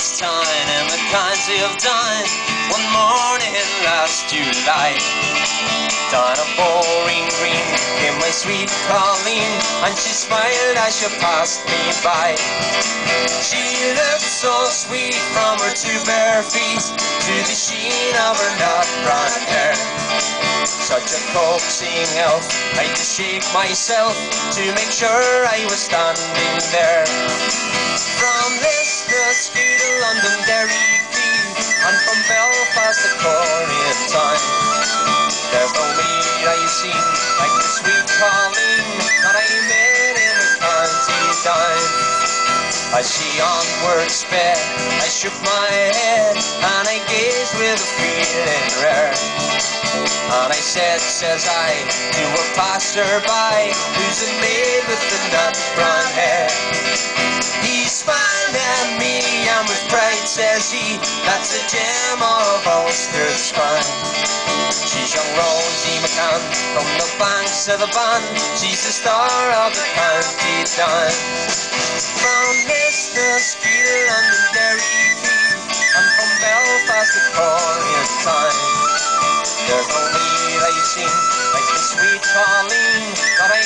town in the county of Down one morning last July. Down a boreen Green came my sweet Colleen, and she smiled as she passed me by. She looked so sweet from her two bare feet to the sheen of her nut brown hair. Such a coaxing elf, I had to shake myself to make sure I was standing there. Like the sweet Colleen that I met in the county down. As she onward sped, I shook my head and I gazed with a feeling rare. And I said, says I, to a passer-by, who's the maid with the nut brown hair. He smiled at me and with pride says he, that's a gem of Ulster spine. McCann from the banks of the Bann. She's the star of the county down. From Leicester Street to London Derry and from Belfast to Korean town. There's maid I've like the sweet Colleen that I